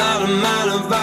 not a man of